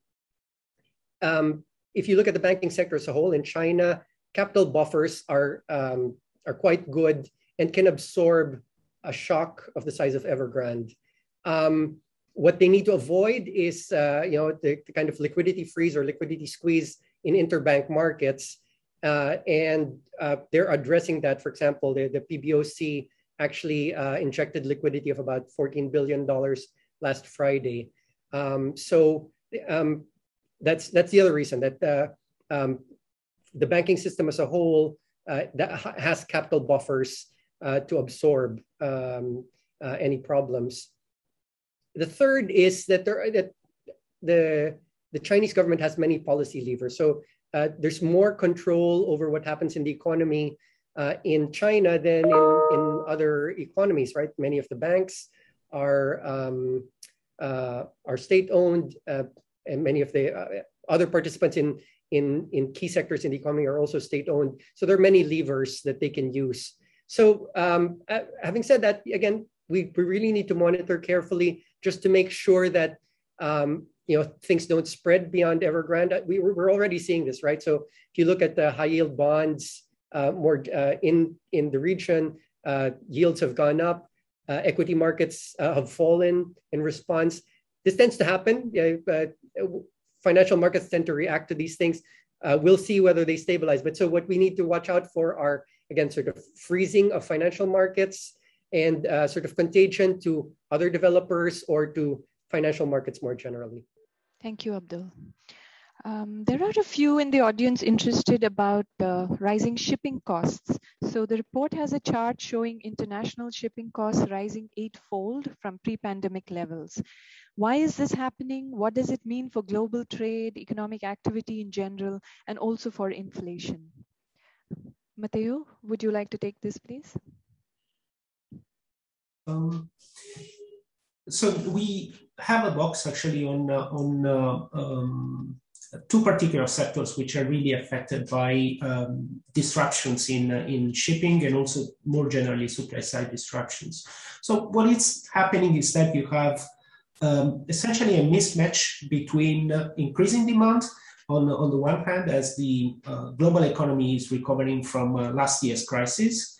um, if you look at the banking sector as a whole in China, capital buffers are um, are quite good and can absorb a shock of the size of Evergrande. Um, what they need to avoid is, uh, you know, the, the, kind of liquidity freeze or liquidity squeeze in interbank markets. Uh, and uh, they're addressing that. For example, the, the PBOC actually uh, injected liquidity of about $14 billion last Friday. Um, so um, that's, that's the other reason that uh, um, the banking system as a whole uh, that has capital buffers to absorb um, any problems. The third is that there that the the Chinese government has many policy levers. So uh, there's more control over what happens in the economy uh, in China than in, in other economies, right? Many of the banks are um, uh, are state owned, uh, and many of the uh, other participants in in in key sectors in the economy are also state owned. So there are many levers that they can use. So um, uh, having said that, again, we, we really need to monitor carefully just to make sure that um, you know things don't spread beyond Evergrande. We, we're already seeing this, right? So if you look at the high yield bonds uh, more uh, in in the region, uh, yields have gone up. Uh, equity markets uh, have fallen in response. This tends to happen. financial markets tend to react to these things. we'll see whether they stabilize. But so what we need to watch out for are again sort of freezing of financial markets and uh, sort of contagion to other developers or to financial markets more generally. Thank you, Abdul. Um, there are a few in the audience interested about uh, rising shipping costs. So the report has a chart showing international shipping costs rising eightfold from pre-pandemic levels. Why is this happening? What does it mean for global trade, economic activity in general, and also for inflation? Matteo, would you like to take this, please? Um, so we have a box actually on uh, on uh, um, two particular sectors which are really affected by um, disruptions in, uh, in shipping and also more generally supply side disruptions. So what is happening is that you have um, essentially a mismatch between uh, increasing demand on, on the one hand as the uh, global economy is recovering from uh, last year's crisis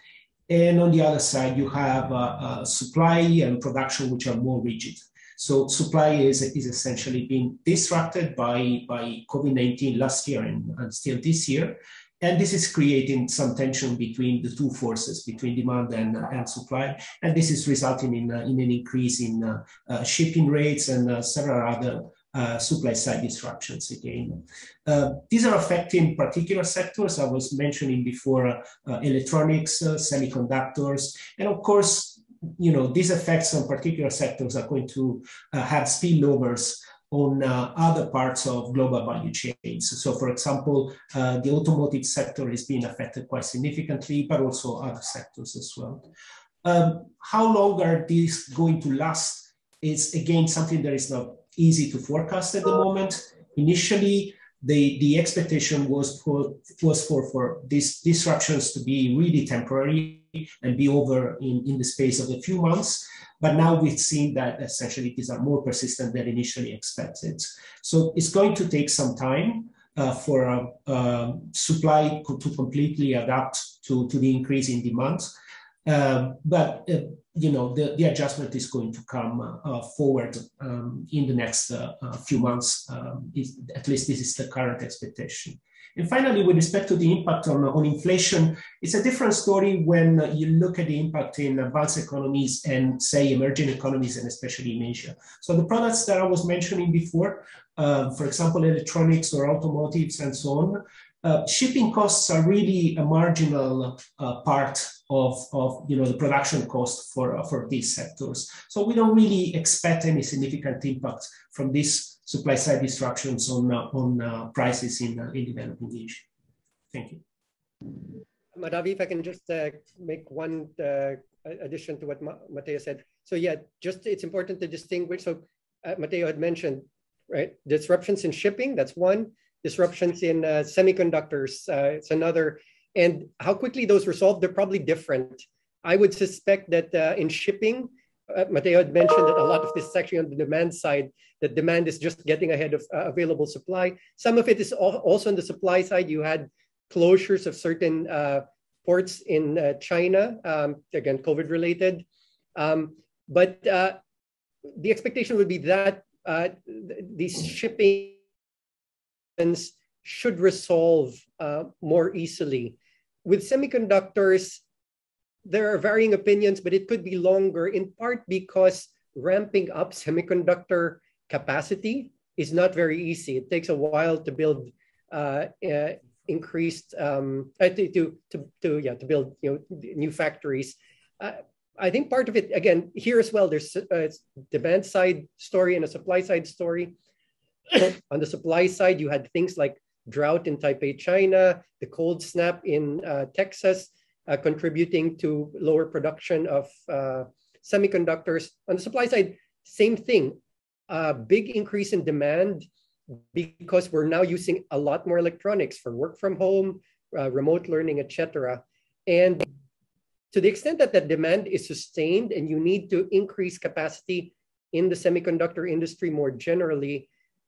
and on the other side you have uh, uh, supply and production which are more rigid. So supply is, is essentially being disrupted by, by COVID-19 last year and, and still this year. And this is creating some tension between the two forces, between demand and, and supply. And this is resulting in, uh, in an increase in uh, uh, shipping rates and uh, several other uh, supply side disruptions again. These are affecting particular sectors. I was mentioning before electronics, semiconductors, and of course, you know, these effects on particular sectors are going to uh, have spillovers on uh, other parts of global value chains. So for example, uh, the automotive sector is being affected quite significantly, but also other sectors as well. Um, how long are these going to last is again something that is not easy to forecast at the moment. Initially, the, the expectation was for, was for, for these disruptions to be really temporary and be over in, in the space of a few months. But now we've seen that essentially these are more persistent than initially expected. So it's going to take some time uh, for uh, uh, supply to completely adapt to, to the increase in demand. Um, but uh, you know the, the adjustment is going to come uh, forward um, in the next uh, few months. Um, at least this is the current expectation. And finally, with respect to the impact on, on inflation, it's a different story when you look at the impact in advanced economies and say emerging economies and especially in Asia. So the products that I was mentioning before, uh, for example, electronics or automotives and so on, uh, shipping costs are really a marginal uh, part of, of you know the production cost for uh, for these sectors. So we don't really expect any significant impact from these supply side disruptions on uh, on uh, prices in in developing Asia. Thank you. Madhavi, if I can just make one addition to what Ma Matteo said. So yeah, just it's important to distinguish. So Matteo had mentioned right disruptions in shipping. That's one disruptions in uh, semiconductors. Uh, it's another. And how quickly those resolve, they're probably different. I would suspect that uh, in shipping, uh, Matteo had mentioned that a lot of this is actually on the demand side, that demand is just getting ahead of uh, available supply. Some of it is also on the supply side. You had closures of certain uh, ports in China, um, again, COVID related. Um, but the expectation would be that these shipping should resolve uh, more easily. With semiconductors, there are varying opinions, but it could be longer in part because ramping up semiconductor capacity is not very easy. It takes a while to build uh, uh, increased um, uh, to, to, to, yeah to build you know new factories. Uh, I think part of it again here as well. There's a demand side story and a supply side story. on the supply side, you had things like drought in Taipei, China, the cold snap in uh, Texas, uh, contributing to lower production of uh, semiconductors. On the supply side, same thing, a big increase in demand because we're now using a lot more electronics for work from home, uh, remote learning, etc. And to the extent that that demand is sustained and you need to increase capacity in the semiconductor industry more generally,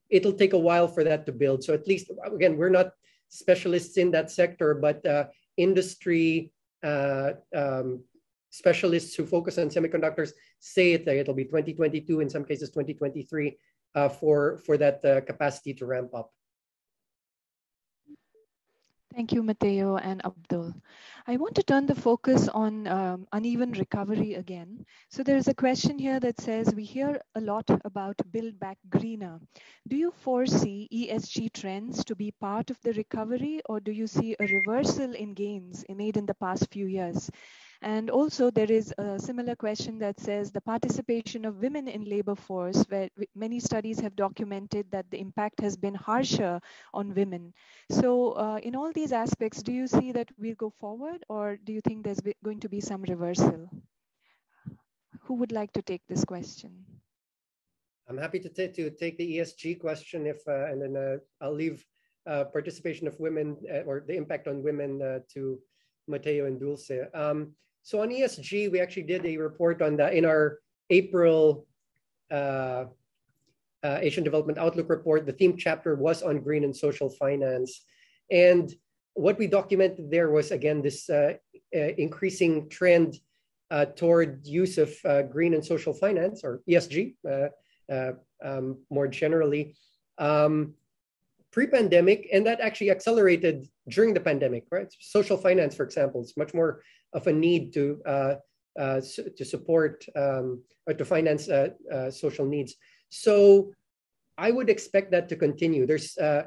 it'll take a while for that to build. So at least, again, we're not specialists in that sector, but uh, industry uh, um, specialists who focus on semiconductors say it, it'll be 2022, in some cases 2023, uh, for, for that uh, capacity to ramp up. Thank you, Matteo and Abdul. I want to turn the focus on um, uneven recovery again. So there's a question here that says, we hear a lot about build back greener. Do you foresee ESG trends to be part of the recovery or do you see a reversal in gains made in the past few years? And also there is a similar question that says the participation of women in labor force, where many studies have documented that the impact has been harsher on women. So uh, in all these aspects, do you see that we'll go forward or do you think there's going to be some reversal? Who would like to take this question? I'm happy to, to take the ESG question if, uh, and then uh, I'll leave uh, participation of women uh, or the impact on women uh, to Matteo and Dulce. Um, so on ESG, we actually did a report on that in our April uh, uh, Asian Development Outlook report. The theme chapter was on green and social finance. And what we documented there was, again, this uh, uh increasing trend uh, toward use of uh, green and social finance, or ESG um, more generally. Um, pre-pandemic, and that actually accelerated during the pandemic, right? Social finance, for example, is much more of a need to uh, uh, to support um, or to finance uh, uh, social needs. So I would expect that to continue. There's uh,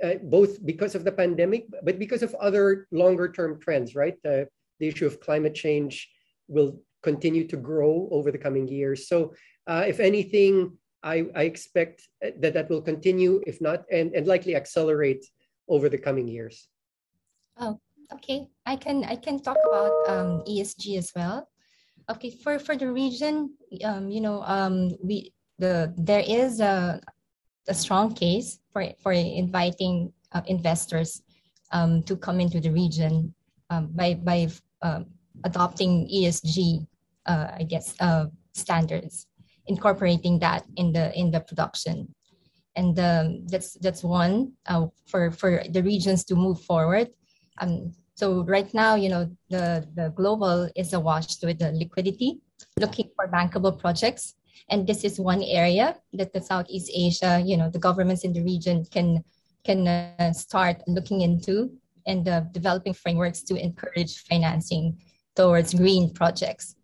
uh, both because of the pandemic, but because of other longer-term trends, right? the issue of climate change will continue to grow over the coming years. So if anything, I, I expect that that will continue, if not, and, and likely accelerate over the coming years. Oh, okay. I can I can talk about um, ESG as well. Okay, for for the region, um, you know, um, we the there is a a strong case for for inviting uh, investors um, to come into the region um, by by um, adopting ESG, uh, I guess, uh, standards incorporating that in the in the production. And um, that's that's one uh, for for the regions to move forward. Um, so right now you know the the global is awash with the liquidity looking for bankable projects. And this is one area that the southeast asia you know the governments in the region can can uh, start looking into and uh, developing frameworks to encourage financing towards green projects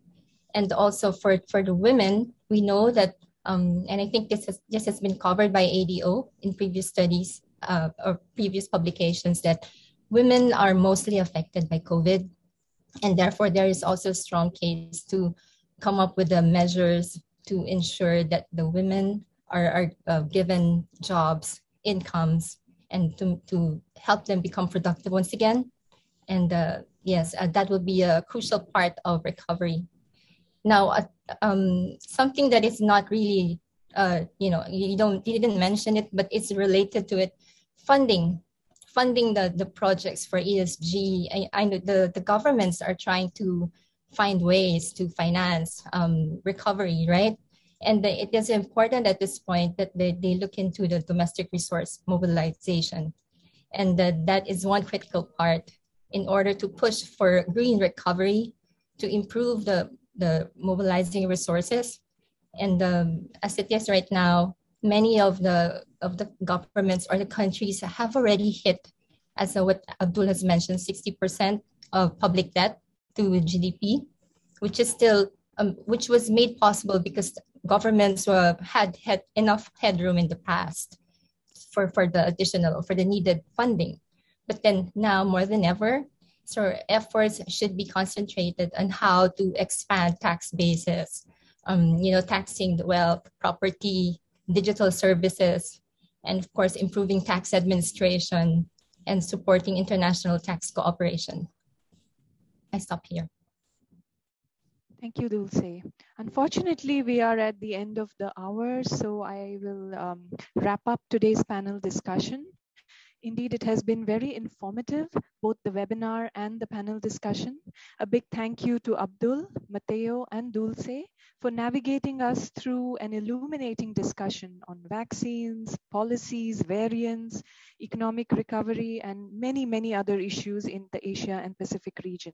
and also for for the women we know that, um, and I think this has, this has been covered by ADO in previous studies uh, or previous publications that women are mostly affected by COVID. And therefore, there is also a strong case to come up with the measures to ensure that the women are, are uh, given jobs, incomes, and to, to help them become productive once again. And uh, yes, uh, that would be a crucial part of recovery now, uh, um, something that is not really, uh, you know, you don't you didn't mention it, but it's related to it. Funding, funding the the projects for ESG. I, I know the the governments are trying to find ways to finance um, recovery, right? And the, it is important at this point that they, they look into the domestic resource mobilization. And the, that is one critical part in order to push for green recovery, to improve the the mobilizing resources. And um, as it is right now, many of the of the governments or the countries have already hit, as what Abdul has mentioned, 60% of public debt to GDP, which is still um, which was made possible because governments uh, had had enough headroom in the past for, for the additional for the needed funding. But then now more than ever, so efforts should be concentrated on how to expand tax bases, um, you know, taxing the wealth, property, digital services, and of course, improving tax administration and supporting international tax cooperation. I stop here. Thank you, Dulce. Unfortunately, we are at the end of the hour, so I will um, wrap up today's panel discussion. Indeed, it has been very informative, both the webinar and the panel discussion. A big thank you to Abdul, Matteo, and Dulce for navigating us through an illuminating discussion on vaccines, policies, variants, economic recovery, and many, many other issues in the Asia and Pacific region.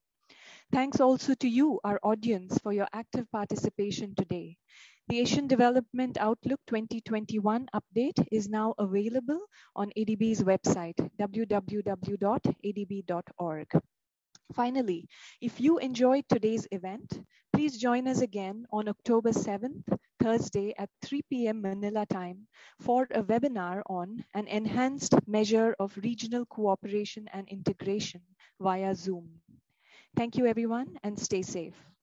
Thanks also to you, our audience, for your active participation today. The Asian Development Outlook 2021 update is now available on ADB's website, www.adb.org. Finally, if you enjoyed today's event, please join us again on October 7th, Thursday at 3 p.m. Manila time for a webinar on an enhanced measure of regional cooperation and integration via Zoom. Thank you everyone and stay safe.